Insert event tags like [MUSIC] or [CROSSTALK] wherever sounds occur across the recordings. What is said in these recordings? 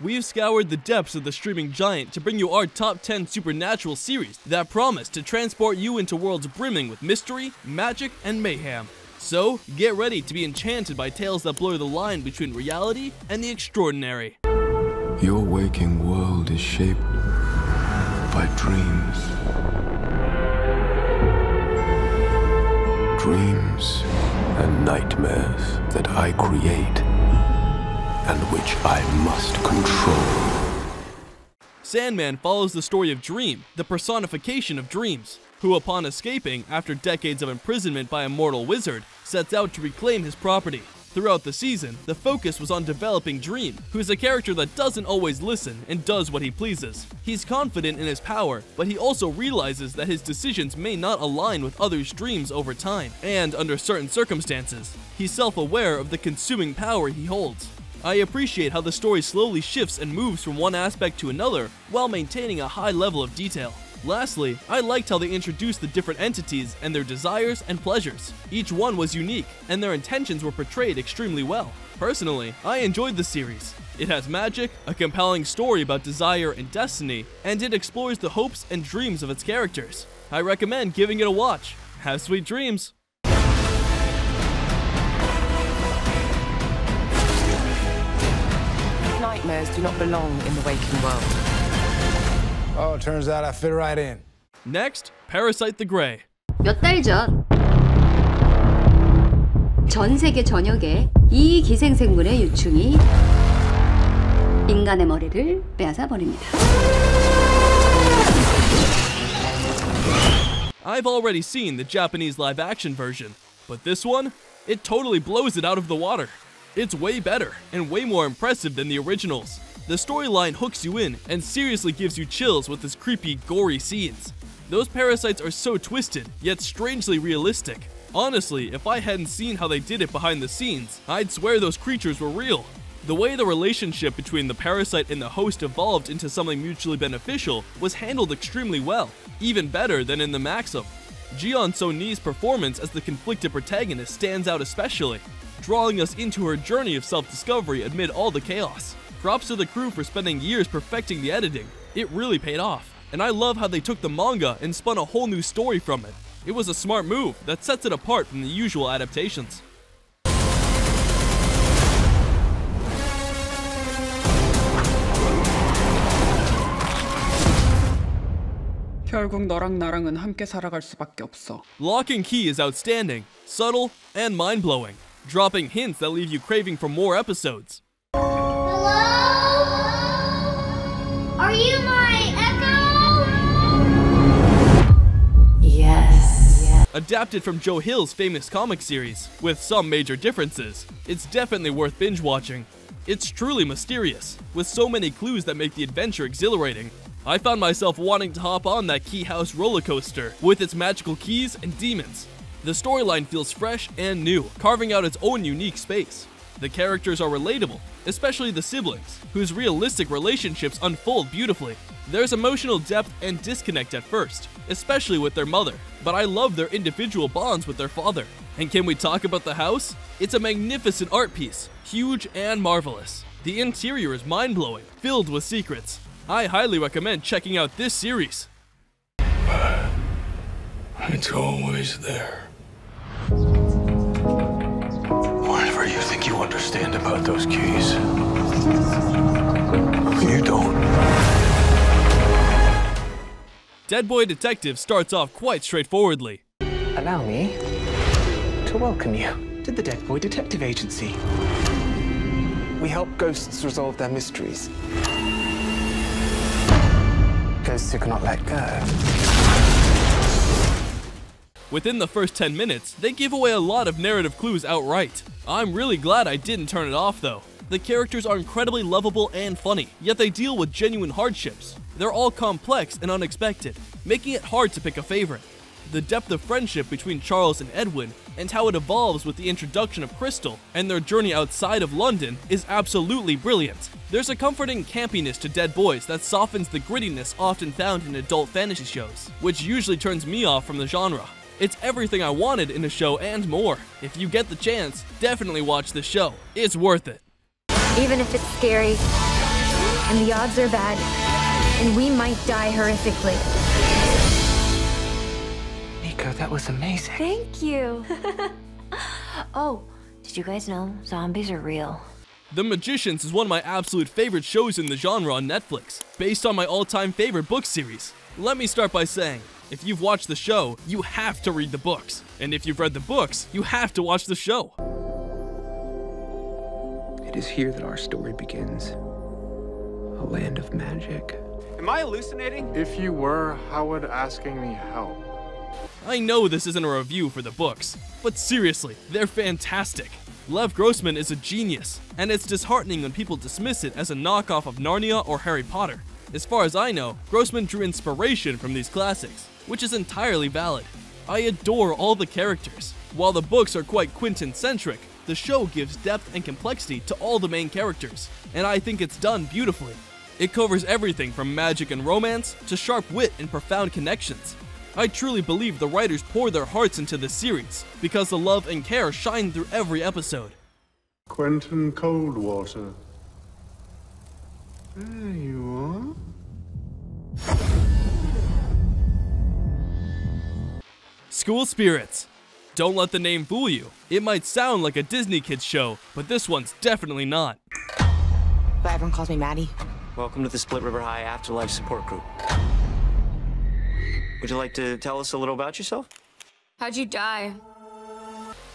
we've scoured the depths of the streaming giant to bring you our top 10 supernatural series that promise to transport you into worlds brimming with mystery, magic, and mayhem. So, get ready to be enchanted by tales that blur the line between reality and the extraordinary. Your waking world is shaped by dreams. Dreams and nightmares that I create and which I must control. Sandman follows the story of Dream, the personification of dreams, who, upon escaping after decades of imprisonment by a mortal wizard, sets out to reclaim his property. Throughout the season, the focus was on developing Dream, who is a character that doesn't always listen and does what he pleases. He's confident in his power, but he also realizes that his decisions may not align with others' dreams over time, and under certain circumstances. He's self-aware of the consuming power he holds. I appreciate how the story slowly shifts and moves from one aspect to another while maintaining a high level of detail. Lastly, I liked how they introduced the different entities and their desires and pleasures. Each one was unique, and their intentions were portrayed extremely well. Personally, I enjoyed the series. It has magic, a compelling story about desire and destiny, and it explores the hopes and dreams of its characters. I recommend giving it a watch. Have sweet dreams! players do not belong in the waking world. Oh, turns out I fit right in. Next, Parasyte the Grey. 몇 달 전, 전 세계 전역에 이 기생생물의 유충이 인간의 머리를 빼앗아 버립니다. I've already seen the Japanese live action version, but this one, it totally blows it out of the water. It's way better and way more impressive than the originals. The storyline hooks you in and seriously gives you chills with its creepy, gory scenes. Those parasites are so twisted, yet strangely realistic. Honestly, if I hadn't seen how they did it behind the scenes, I'd swear those creatures were real. The way the relationship between the parasite and the host evolved into something mutually beneficial was handled extremely well, even better than in the Maxim. Jeon So-nee's performance as the conflicted protagonist stands out especially, drawing us into her journey of self-discovery amid all the chaos. Props to the crew for spending years perfecting the editing. It really paid off, and I love how they took the manga and spun a whole new story from it. It was a smart move that sets it apart from the usual adaptations. 결국 너랑 나랑은 함께 살아갈 수밖에 없어. Locke & Key is outstanding, subtle, and mind-blowing dropping hints that leave you craving for more episodes. Hello? Are you my echo? Yes. Adapted from Joe Hill's famous comic series, with some major differences, it's definitely worth binge watching. It's truly mysterious, with so many clues that make the adventure exhilarating. I found myself wanting to hop on that Key House roller coaster with its magical keys and demons. The storyline feels fresh and new, carving out its own unique space. The characters are relatable, especially the siblings, whose realistic relationships unfold beautifully. There's emotional depth and disconnect at first, especially with their mother, but I love their individual bonds with their father. And can we talk about the house? It's a magnificent art piece, huge and marvelous. The interior is mind blowing, filled with secrets. I highly recommend checking out this series. It's always there. Understand about those keys, you don't. Dead Boy Detective starts off quite straightforwardly. Allow me to welcome you to the Dead Boy Detective Agency. We help ghosts resolve their mysteries. Ghosts who cannot let go. Within the first 10 minutes, they give away a lot of narrative clues outright. I'm really glad I didn't turn it off though. The characters are incredibly lovable and funny, yet they deal with genuine hardships. They're all complex and unexpected, making it hard to pick a favorite. The depth of friendship between Charles and Edwin, and how it evolves with the introduction of Crystal and their journey outside of London is absolutely brilliant. There's a comforting campiness to Dead Boys that softens the grittiness often found in adult fantasy shows, which usually turns me off from the genre. It's everything I wanted in a show and more. If you get the chance, definitely watch the show. It's worth it. Even if it's scary, and the odds are bad, and we might die horrifically. Niko, that was amazing. Thank you. [LAUGHS] oh, did you guys know zombies are real? The Magicians is one of my absolute favorite shows in the genre on Netflix, based on my all-time favorite book series. Let me start by saying, if you've watched the show, you have to read the books. And if you've read the books, you have to watch the show. It is here that our story begins. A land of magic. Am I hallucinating? If you were, how would asking me help? I know this isn't a review for the books, but seriously, they're fantastic. Lev Grossman is a genius, and it's disheartening when people dismiss it as a knockoff of Narnia or Harry Potter. As far as I know, Grossman drew inspiration from these classics, which is entirely valid. I adore all the characters. While the books are quite Quentin-centric, the show gives depth and complexity to all the main characters, and I think it's done beautifully. It covers everything from magic and romance to sharp wit and profound connections. I truly believe the writers pour their hearts into this series because the love and care shine through every episode. Quentin Coldwater. There you are. School Spirits. Don't let the name fool you. It might sound like a Disney Kids show, but this one's definitely not. But everyone calls me Maddie. Welcome to the Split River High Afterlife Support Group. Would you like to tell us a little about yourself? How'd you die?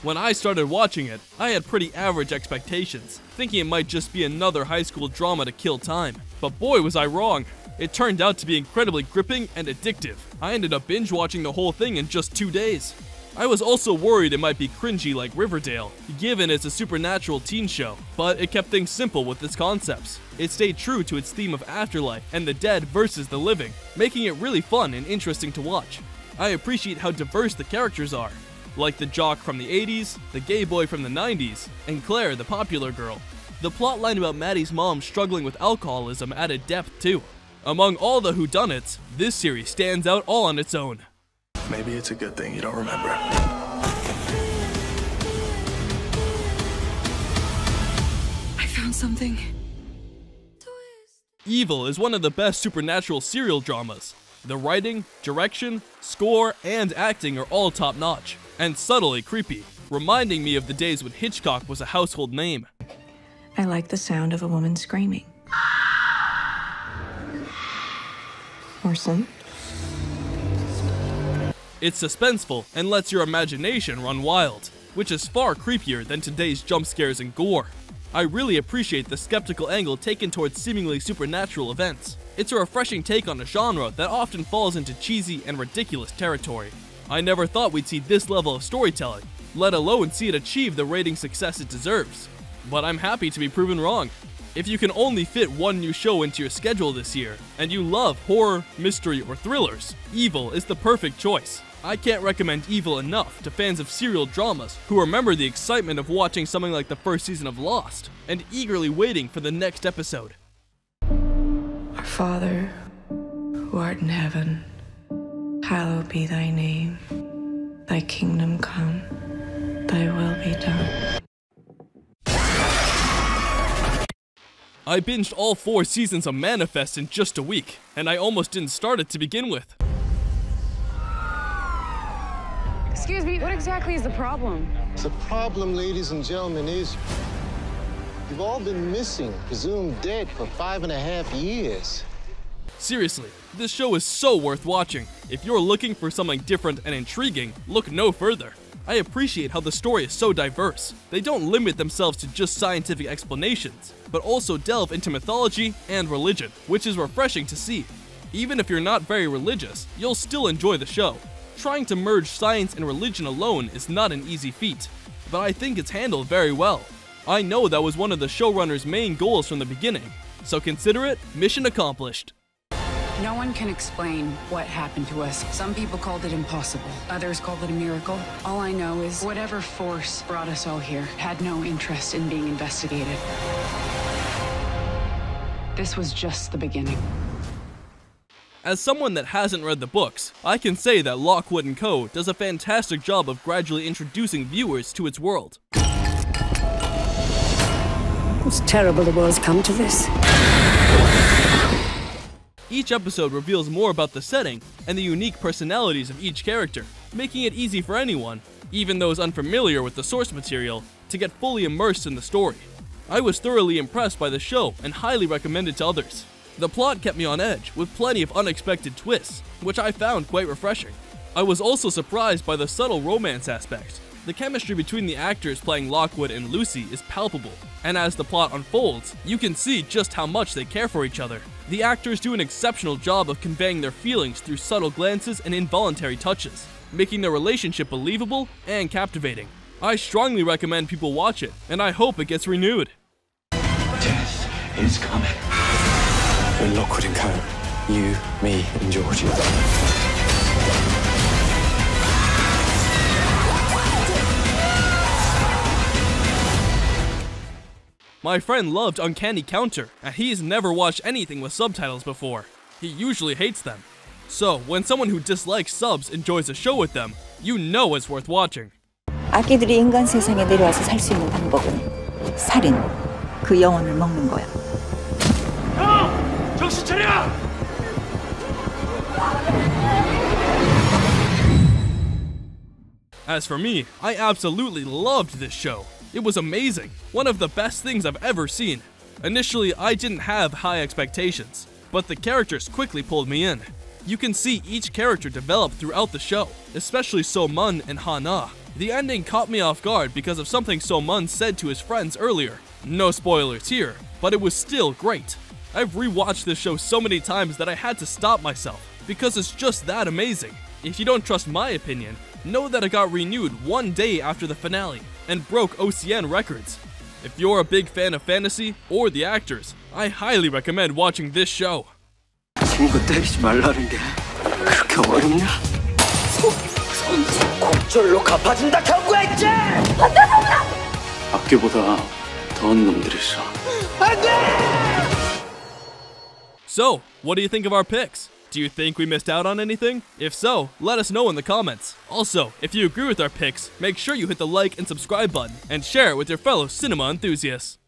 When I started watching it, I had pretty average expectations, thinking it might just be another high school drama to kill time. But boy was I wrong. It turned out to be incredibly gripping and addictive. I ended up binge watching the whole thing in just two days. I was also worried it might be cringy like Riverdale, given it's a supernatural teen show, but it kept things simple with its concepts. It stayed true to its theme of afterlife and the dead versus the living, making it really fun and interesting to watch. I appreciate how diverse the characters are, like the jock from the 80s, the gay boy from the 90s, and Claire, the popular girl. The plotline about Maddie's mom struggling with alcoholism added depth too. Among all the whodunits, this series stands out all on its own. Maybe it's a good thing you don't remember. I found something. Evil is one of the best supernatural serial dramas. The writing, direction, score, and acting are all top notch, and subtly creepy, reminding me of the days when Hitchcock was a household name. I like the sound of a woman screaming. Orson? It's suspenseful and lets your imagination run wild, which is far creepier than today's jump scares and gore. I really appreciate the skeptical angle taken towards seemingly supernatural events. It's a refreshing take on a genre that often falls into cheesy and ridiculous territory. I never thought we'd see this level of storytelling, let alone see it achieve the rating success it deserves. But I'm happy to be proven wrong. If you can only fit one new show into your schedule this year, and you love horror, mystery, or thrillers, Evil is the perfect choice. I can't recommend Evil enough to fans of serial dramas who remember the excitement of watching something like the first season of Lost and eagerly waiting for the next episode. Our Father, who art in heaven, hallowed be thy name. Thy kingdom come, thy will be done. I binged all four seasons of Manifest in just a week, and I almost didn't start it to begin with. Excuse me, what exactly is the problem? The problem, ladies and gentlemen, is you've all been missing, presumed dead for five and a half years. Seriously, this show is so worth watching. If you're looking for something different and intriguing, look no further. I appreciate how the story is so diverse. They don't limit themselves to just scientific explanations, but also delve into mythology and religion, which is refreshing to see. Even if you're not very religious, you'll still enjoy the show. Trying to merge science and religion alone is not an easy feat, but I think it's handled very well. I know that was one of the showrunner's main goals from the beginning, so consider it mission accomplished. No one can explain what happened to us. Some people called it impossible. Others called it a miracle. All I know is whatever force brought us all here had no interest in being investigated. This was just the beginning. As someone that hasn't read the books, I can say that Lockwood & Co. does a fantastic job of gradually introducing viewers to its world. It's terrible the world's come to this. Each episode reveals more about the setting and the unique personalities of each character, making it easy for anyone, even those unfamiliar with the source material, to get fully immersed in the story. I was thoroughly impressed by the show and highly recommend it to others. The plot kept me on edge with plenty of unexpected twists, which I found quite refreshing. I was also surprised by the subtle romance aspect. The chemistry between the actors playing Lockwood and Lucy is palpable, and as the plot unfolds, you can see just how much they care for each other. The actors do an exceptional job of conveying their feelings through subtle glances and involuntary touches, making their relationship believable and captivating. I strongly recommend people watch it, and I hope it gets renewed. Death is coming. We're Lockwood and Co. You, me, and Georgie. My friend loved Uncanny Counter, and he's never watched anything with subtitles before. He usually hates them. So, when someone who dislikes subs enjoys a show with them, you know it's worth watching. 아기들이 인간 세상에 내려와서 살 수 있는 방법은 살인, 그 영혼을 먹는 거야. 형! 정신 차려! As for me, I absolutely loved this show. It was amazing, one of the best things I've ever seen. Initially, I didn't have high expectations, but the characters quickly pulled me in. You can see each character develop throughout the show, especially So Mun and Hana. The ending caught me off guard because of something So Mun said to his friends earlier. No spoilers here, but it was still great. I've rewatched this show so many times that I had to stop myself, because it's just that amazing. If you don't trust my opinion, know that it got renewed one day after the finale and broke OCN records. If you're a big fan of fantasy or the actors, I highly recommend watching this show. 친구 때리지 말라는 게 그렇게 어렵냐? 곡절로 갚아준다 경고했지! 악기보다 더한 놈들이 있어. So, what do you think of our picks? Do you think we missed out on anything? If so, let us know in the comments. Also, if you agree with our picks, make sure you hit the like and subscribe button and share it with your fellow cinema enthusiasts.